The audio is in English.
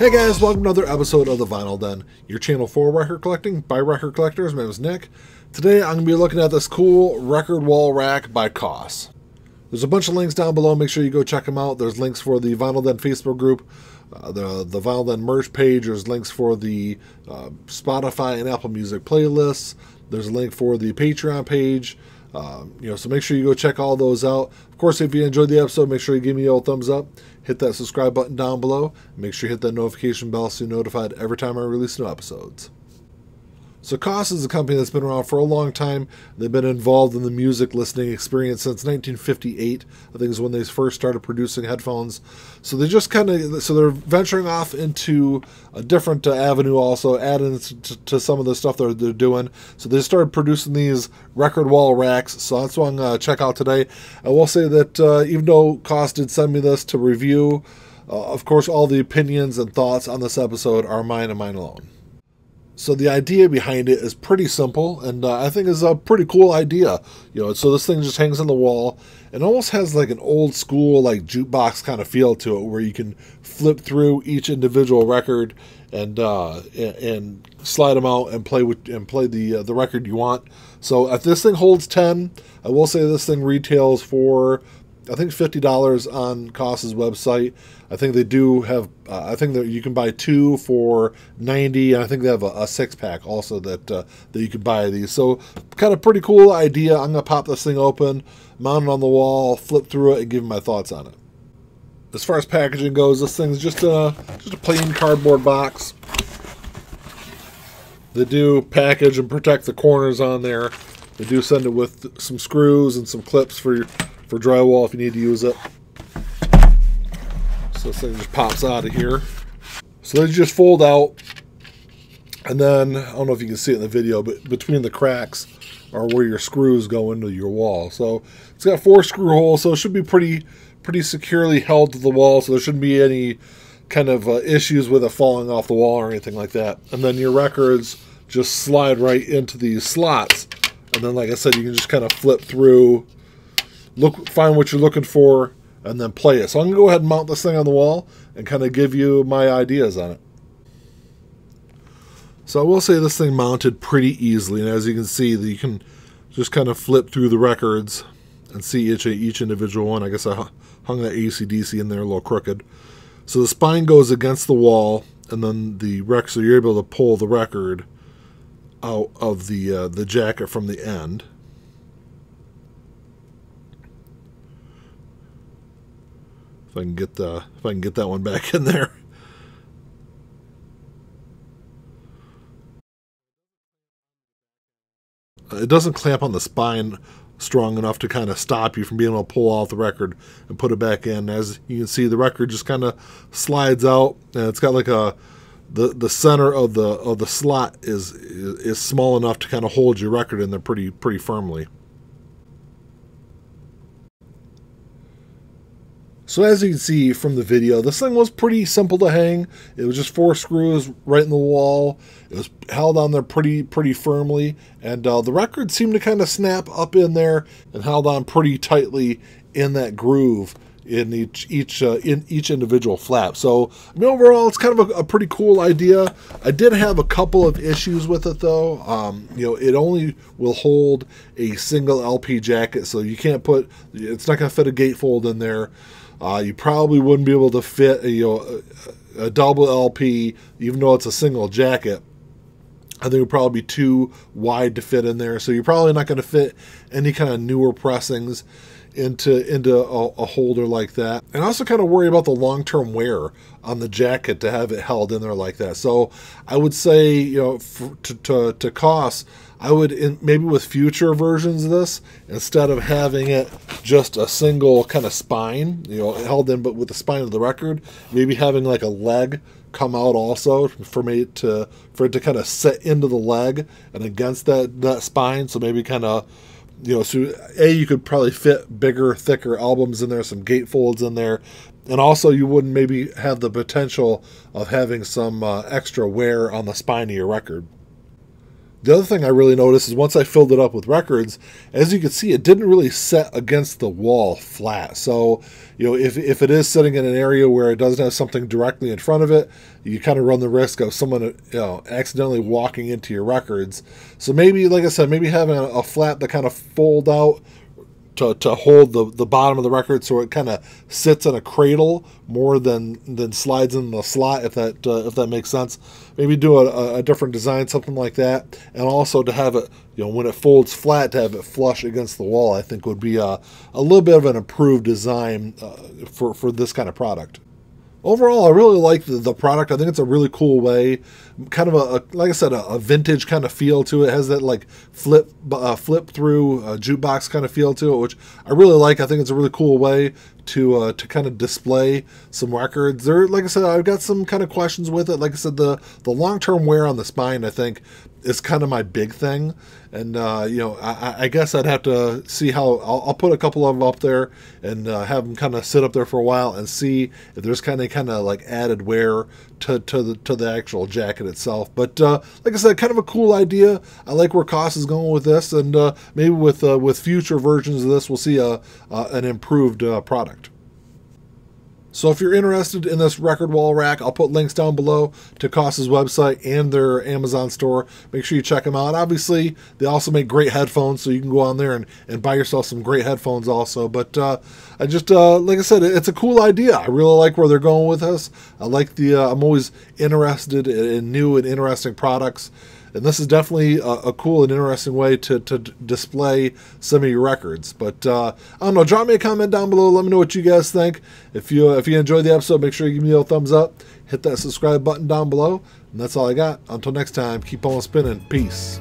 Hey guys, welcome to another episode of the Vinyl Den, your channel for record collecting by record collectors. My name is Nick. Today I'm going to be looking at this cool record wall rack by Koss. There's a bunch of links down below. Make sure you go check them out. There's links for the Vinyl Den Facebook group, uh, the the Vinyl Den merch page. There's links for the uh, Spotify and Apple Music playlists. There's a link for the Patreon page. Um, you know, so make sure you go check all those out. Of course, if you enjoyed the episode, make sure you give me a thumbs up. Hit that subscribe button down below. Make sure you hit that notification bell so you're notified every time I release new episodes. So Koss is a company that's been around for a long time. They've been involved in the music listening experience since 1958. I think is when they first started producing headphones. So they just kind of so they're venturing off into a different uh, avenue, also adding to, to, some of the stuff they're, they're doing. So they started producing these record wall racks. So that's what I'm gonna check out today. I will say that uh, even though Koss did send me this to review, uh, of course all the opinions and thoughts on this episode are mine and mine alone. So the idea behind it is pretty simple, and uh, I think is a pretty cool idea. You know, so this thing just hangs on the wall, and almost has like an old school like jukebox kind of feel to it, where you can flip through each individual record and uh, and slide them out and play with and play the uh, the record you want. So if this thing holds ten, I will say this thing retails for I think fifty dollars on Koss's website. I think they do have. Uh, I think that you can buy two for ninety, and I think they have a, a six pack also that uh, that you can buy these. So kind of pretty cool idea. I'm gonna pop this thing open, mount it on the wall, flip through it, and give my thoughts on it. As far as packaging goes, this thing's just a just a plain cardboard box. They do package and protect the corners on there. They do send it with some screws and some clips for your for drywall if you need to use it. So this thing just pops out of here. So they just fold out. And then, I don't know if you can see it in the video, but between the cracks are where your screws go into your wall. So it's got four screw holes, so it should be pretty pretty securely held to the wall, so there shouldn't be any kind of uh, issues with it falling off the wall or anything like that. And then your records just slide right into these slots. And then, like I said, you can just kind of flip through look find what you're looking for, and then play it. So I'm going to go ahead and mount this thing on the wall and kind of give you my ideas on it. So I will say this thing mounted pretty easily, and as you can see, you can just kind of flip through the records and see each each individual one. I guess I hung that ACDC in there a little crooked. So the spine goes against the wall, and then the rec, so you're able to pull the record out of the uh, the jacket from the end. If I can get the if I can get that one back in there. It doesn't clamp on the spine strong enough to kind of stop you from being able to pull off the record and put it back in. As you can see, the record just kind of slides out, and it's got like a the the center of the of the slot is is small enough to kind of hold your record in there pretty pretty firmly. So as you can see from the video, this thing was pretty simple to hang. It was just four screws right in the wall. It was held on there pretty pretty firmly, and uh, the record seemed to kind of snap up in there and held on pretty tightly in that groove in each each uh, in each individual flap. So I mean, overall, it's kind of a, a, pretty cool idea. I did have a couple of issues with it though. Um, you know, it only will hold a single LP jacket, so you can't put. It's not going to fit a gatefold in there. Uh, you probably wouldn't be able to fit a, you know, a, a double LP, even though it's a single jacket. I think it would probably be too wide to fit in there. So you're probably not going to fit any kind of newer pressings into into a, a, holder like that. And I also kind of worry about the long term wear on the jacket to have it held in there like that. So I would say, you know, for, to, to, to Koss. I would in, maybe with future versions of this, instead of having it just a single kind of spine, you know, held in but with the spine of the record, maybe having like a leg come out also for me to for it to kind of set into the leg and against that that spine. So maybe kind of you know, so a you could probably fit bigger, thicker albums in there, some gatefolds in there, and also you wouldn't maybe have the potential of having some uh, extra wear on the spine of your record. The other thing I really noticed is once I filled it up with records, as you can see, it didn't really set against the wall flat. So, you know, if, if it is sitting in an area where it doesn't have something directly in front of it, you kind of run the risk of someone, you know, accidentally walking into your records. So maybe, like I said, maybe having a, a flat that kind of fold out to, to hold the, the bottom of the record so it kind of sits in a cradle more than than slides in the slot if that uh, if that makes sense. Maybe do a, a, different design something like that. And also to have it you know when it folds flat to have it flush against the wall I think would be a, a little bit of an improved design uh, for for this kind of product overall, I really like the, the, product. I think it's a really cool way, kind of a, a like I said, a, a, vintage kind of feel to it. it has that like flip uh, flip through uh, jukebox kind of feel to it, which I really like. I think it's a really cool way to uh, to kind of display some records. There, like I said, I've got some kind of questions with it. Like I said, the the long term wear on the spine, I think, is kind of my big thing. And uh, you know, I, I, guess I'd have to see how. I'll, I'll, put a couple of them up there and uh, have them kind of sit up there for a while and see if there's kind of kind of like added wear to to the to the actual jacket itself. But uh, like I said, kind of a cool idea. I like where Koss is going with this, and uh, maybe with uh, with future versions of this, we'll see a an improved uh, product. So if you're interested in this record wall rack, I'll put links down below to Koss's website and their Amazon store. Make sure you check them out. Obviously, they also make great headphones, so you can go on there and, and buy yourself some great headphones also. But uh, I just, uh, like I said, it's a cool idea. I really like where they're going with this. I like the, uh, I'm always interested in new and interesting products and this is definitely a, a, cool and interesting way to, to display some of your records. But uh, I don't know. Drop me a comment down below. Let me know what you guys think. If you if you enjoyed the episode, make sure you give me a thumbs up. Hit that subscribe button down below. And that's all I got. Until next time, keep on spinning. Peace.